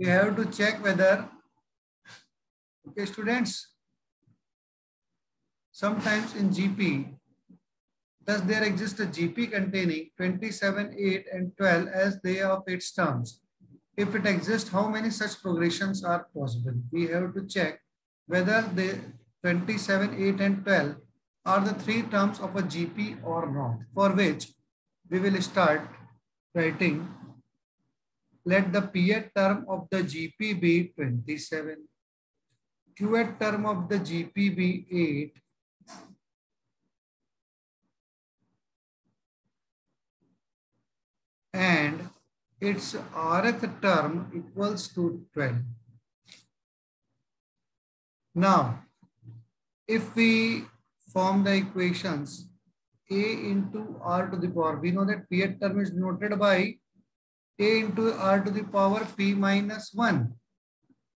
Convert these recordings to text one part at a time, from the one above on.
we have to check whether, okay, students, sometimes in GP, does there exist a GP containing 27, 8, and 12 as they are of its terms? If it exists, how many such progressions are possible? We have to check whether the 27, 8, and 12 are the three terms of a GP or not, for which we will start writing let the pth term of the GP be 27, qth term of the GP be 8, and its rth term equals to 12. Now, if we form the equations a into r to the power, we know that pth term is noted by a into r to the power p minus 1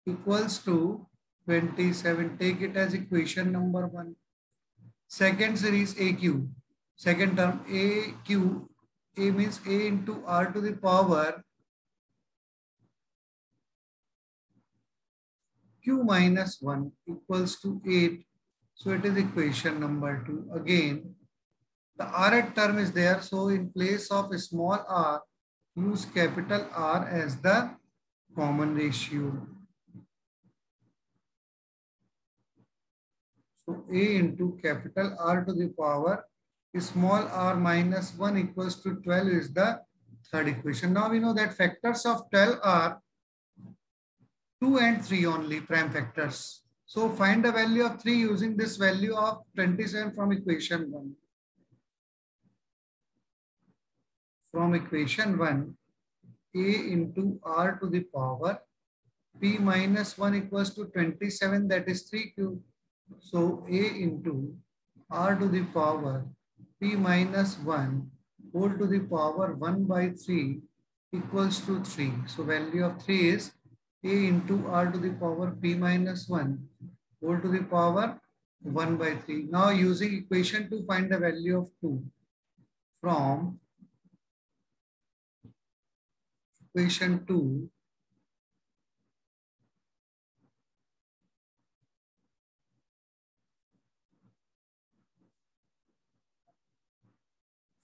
equals to 27. Take it as equation number 1. Second series aq. Second term aq a means a into r to the power q minus 1 equals to 8. So it is equation number 2. Again, the rth term is there. So in place of a small r, use capital R as the common ratio. So a into capital R to the power small r minus 1 equals to 12 is the third equation. Now we know that factors of 12 are 2 and 3 only prime factors. So find the value of 3 using this value of 27 from equation 1. From equation 1, a into r to the power p minus 1 equals to 27 that is 3 cube. So a into r to the power p minus 1 whole to the power 1 by 3 equals to 3. So value of 3 is a into r to the power p minus 1 whole to the power 1 by 3. Now using equation to find the value of 2 from equation 2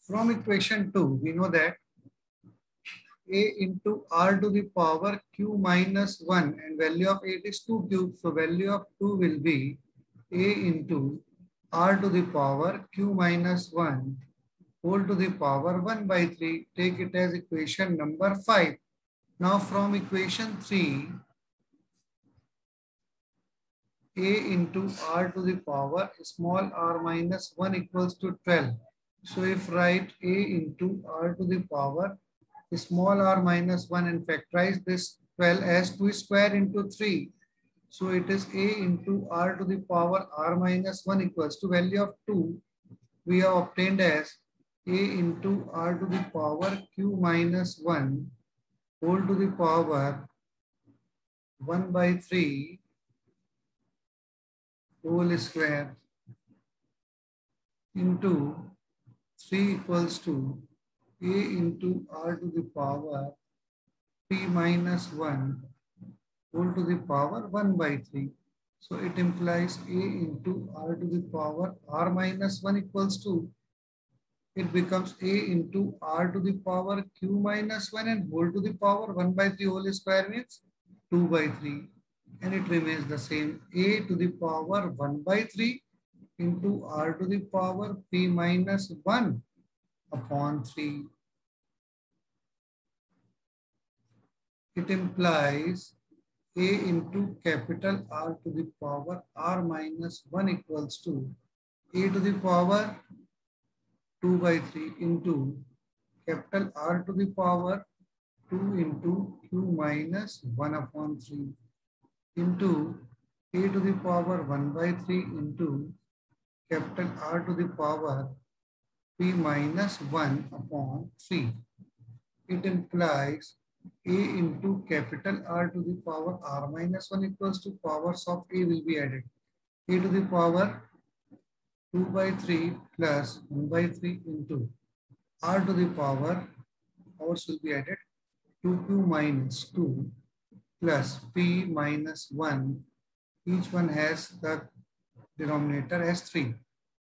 From equation 2, we know that a into r to the power q minus 1 and value of 8 is 2 cube. So value of 2 will be a into r to the power q minus 1 whole to the power 1 by 3. Take it as equation number 5. Now from equation 3, a into r to the power small r minus 1 equals to 12. So if write a into r to the power small r minus 1 and factorize this 12 as 2 square into 3. So it is a into r to the power r minus 1 equals to value of 2 we have obtained as a into r to the power q minus 1 whole to the power 1 by 3 whole square into 3 equals to a into r to the power p minus 1 whole to the power 1 by 3. So it implies a into r to the power r minus 1 equals to, it becomes a into r to the power q minus 1 and whole to the power 1 by 3 whole square means 2 by 3. And it remains the same a to the power 1 by 3 into r to the power p minus 1 upon 3. It implies a into capital R to the power R minus 1 equals to a to the power 2 by 3 into capital R to the power 2 into q minus 1 upon 3 into a to the power 1 by 3 into capital R to the power p minus 1 upon 3. It implies a into capital R to the power R minus 1 equals to powers of a will be added. a to the power 2 by 3 plus 1 by 3 into r to the power powers will be added 2q minus 2 plus p minus 1. Each one has the denominator as 3.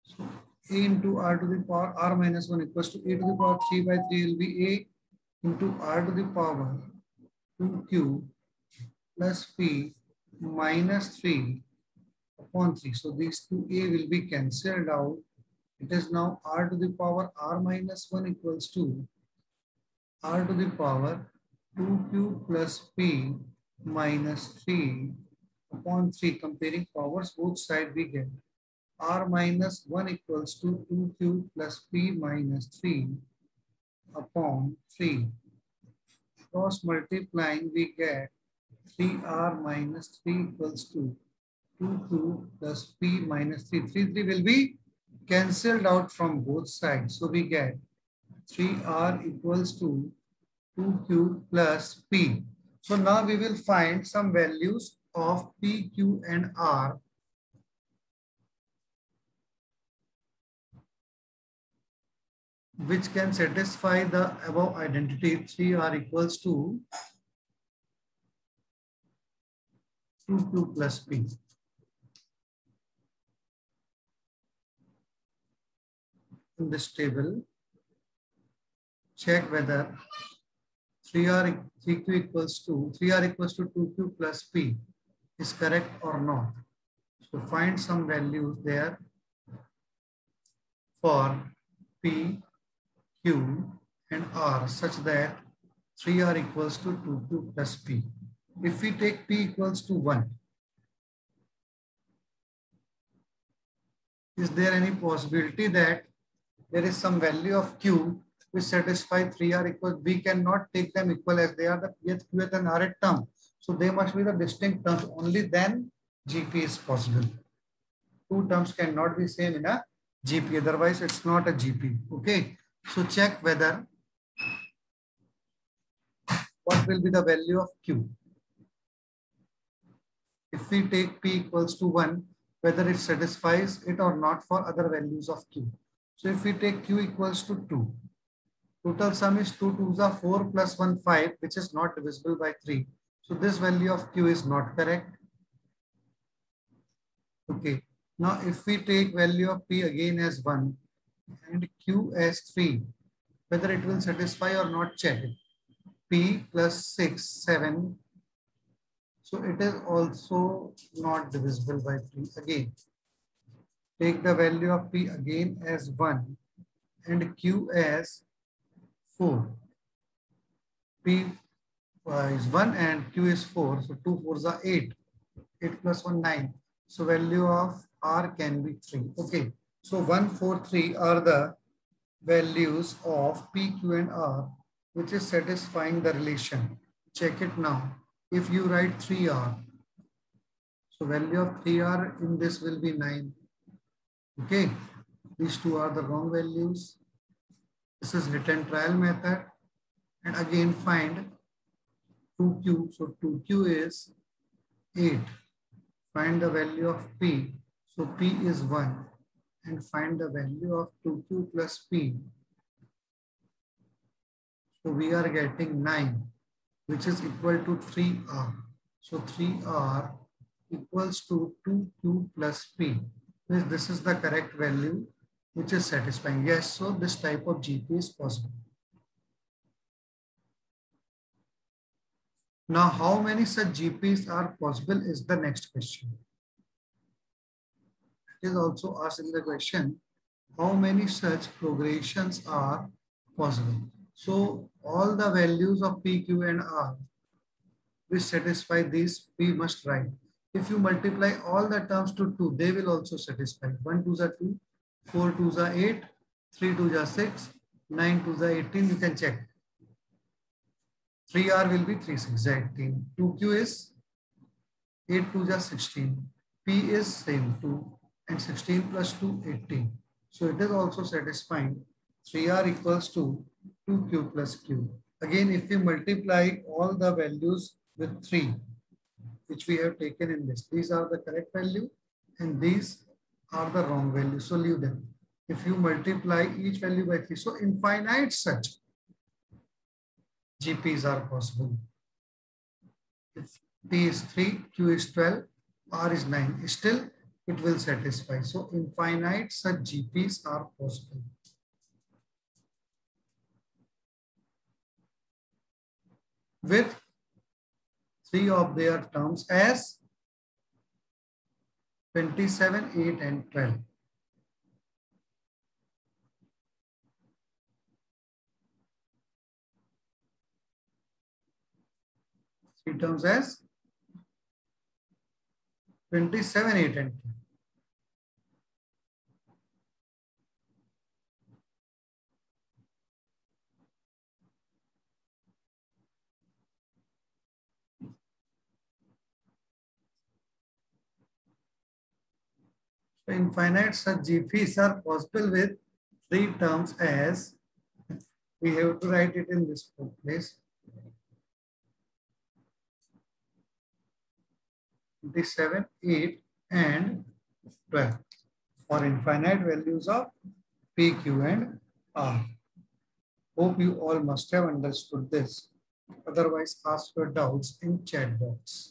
So a into r to the power r minus 1 equals to a to the power 3 by 3 will be a into r to the power 2q plus p minus 3 upon 3. So these two a will be cancelled out. It is now r to the power r minus 1 equals to r to the power 2q plus p minus 3 upon 3. Comparing powers, both sides we get r minus 1 equals to 2q plus p minus 3 upon 3. Cross multiplying, we get 3r minus 3 equals to 2, 2 plus p minus 3. 3, 3 will be cancelled out from both sides. So we get 3r equals to 2q plus p. So now we will find some values of p, q and r which can satisfy the above identity 3r equals to 2q plus p. this table, check whether 3r 3q equals to 3r equals to 2q plus p is correct or not. So find some values there for p, q and r such that 3r equals to 2q plus p. If we take p equals to 1, is there any possibility that there is some value of q which satisfy 3r equals, we cannot take them equal as they are the pth, qth and rth term. So they must be the distinct terms. Only then GP is possible. Two terms cannot be same in a GP. Otherwise, it's not a GP. Okay. So check whether what will be the value of Q. If we take P equals to 1, whether it satisfies it or not for other values of Q. So if we take q equals to 2, total sum is 2 2s are 4 plus 1 5, which is not divisible by 3. So this value of q is not correct. Okay. Now if we take value of p again as 1 and q as 3, whether it will satisfy or not check it. p plus 6, 7. So it is also not divisible by 3 again take the value of P again as 1 and Q as 4. P uh, is 1 and Q is 4. So 2 4s are 8. 8 plus 1, 9. So value of R can be 3. Okay. So 1, 4, 3 are the values of P, Q and R which is satisfying the relation. Check it now. If you write 3R, so value of 3R in this will be 9. Okay, these two are the wrong values. This is written trial method. And again find 2q. So 2q is 8. Find the value of p. So p is 1. And find the value of 2q plus p. So we are getting 9, which is equal to 3r. So 3r equals to 2q plus p this is the correct value which is satisfying. Yes, so this type of GP is possible. Now, how many such GPs are possible is the next question. It is also asked in the question, how many such progressions are possible? So, all the values of P, Q, and R which satisfy these, we must write. If you multiply all the terms to 2, they will also satisfy. 1 2s are 2, 4 2s are 8, 3 2s are 6, 9 2s are 18. You can check. 3R will be 3 6 18. 2Q is 8 2s are 16. P is same 2 and 16 plus 2 18. So it is also satisfying 3R equals to 2Q plus Q. Again, if we multiply all the values with 3, which we have taken in this. These are the correct value and these are the wrong value. So leave them. If you multiply each value by 3, so infinite such GPs are possible. If P is 3, Q is 12, R is 9, still it will satisfy. So infinite such GPs are possible. With three of their terms as 27, 8 and 12. Three terms as 27, 8 and 12. Infinite such GPs are possible with three terms as we have to write it in this place. 27, 8 and 12 for infinite values of P, Q and R. Hope you all must have understood this. Otherwise ask your doubts in chat box.